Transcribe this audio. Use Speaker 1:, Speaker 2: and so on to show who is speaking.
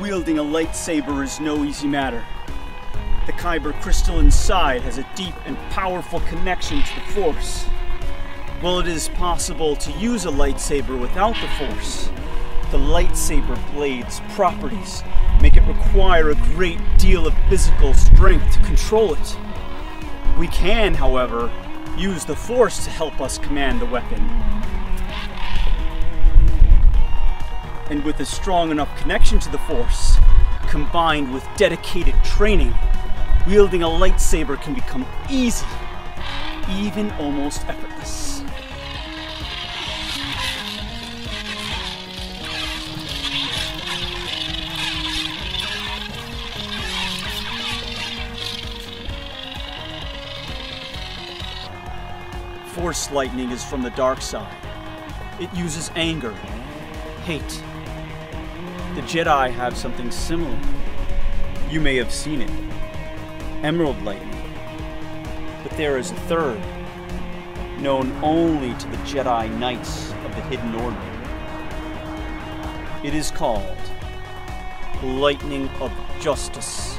Speaker 1: Wielding a lightsaber is no easy matter. The Kyber crystal inside has a deep and powerful connection to the Force. While it is possible to use a lightsaber without the Force, the lightsaber blade's properties make it require a great deal of physical strength to control it. We can, however, use the Force to help us command the weapon. And with a strong enough connection to the Force, combined with dedicated training, wielding a lightsaber can become easy, even almost effortless. Force lightning is from the dark side. It uses anger, hate. The Jedi have something similar. You may have seen it Emerald lightning. But there is a third, known only to the Jedi Knights of the Hidden Order. It is called Lightning of Justice.